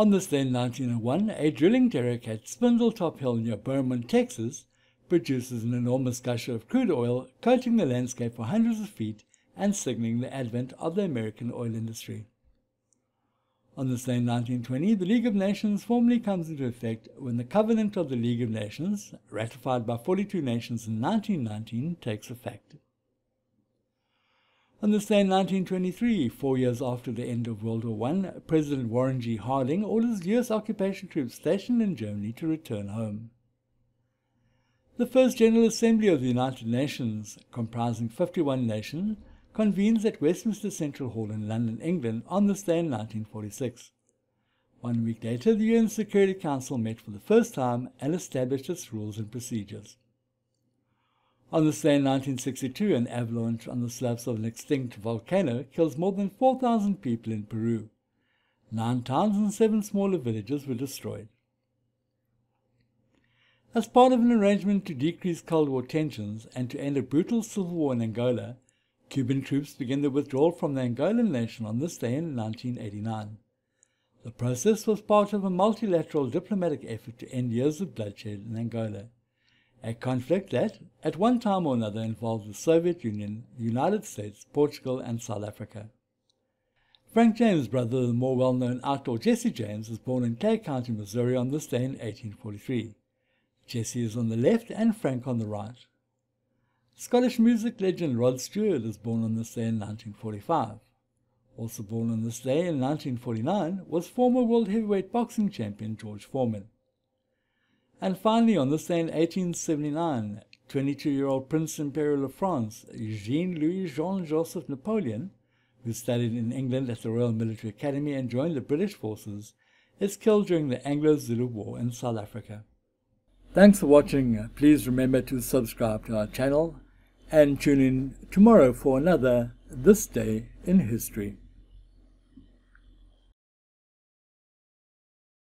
On this day in 1901, a drilling derrick at Spindletop Hill near Beaumont, Texas, produces an enormous gusher of crude oil, coating the landscape for hundreds of feet and signaling the advent of the American oil industry. On this day in 1920, the League of Nations formally comes into effect when the Covenant of the League of Nations, ratified by 42 nations in 1919, takes effect. On this day in 1923, four years after the end of World War I, President Warren G. Harding orders U.S. occupation troops stationed in Germany to return home. The first General Assembly of the United Nations, comprising 51 nations, convenes at Westminster Central Hall in London, England on this day in 1946. One week later, the UN Security Council met for the first time and established its rules and procedures. On this day in 1962, an avalanche on the slopes of an extinct volcano kills more than 4,000 people in Peru. Nine towns and seven smaller villages were destroyed. As part of an arrangement to decrease Cold War tensions and to end a brutal civil war in Angola, Cuban troops began their withdrawal from the Angolan nation on this day in 1989. The process was part of a multilateral diplomatic effort to end years of bloodshed in Angola, a conflict that, at one time or another, involved the Soviet Union, the United States, Portugal, and South Africa. Frank James, brother of the more well-known outlaw Jesse James, was born in Clay County, Missouri on this day in 1843. Jesse is on the left and Frank on the right. Scottish music legend Rod Stewart is born on this day in 1945. Also born on this day in 1949 was former world heavyweight boxing champion George Foreman. And finally, on this day in 1879, 22-year-old Prince Imperial of France, Jean-Louis Jean-Joseph Napoleon, who studied in England at the Royal Military Academy and joined the British forces, is killed during the Anglo-Zulu War in South Africa. Thanks for watching. Please remember to subscribe to our channel and tune in tomorrow for another This Day in History.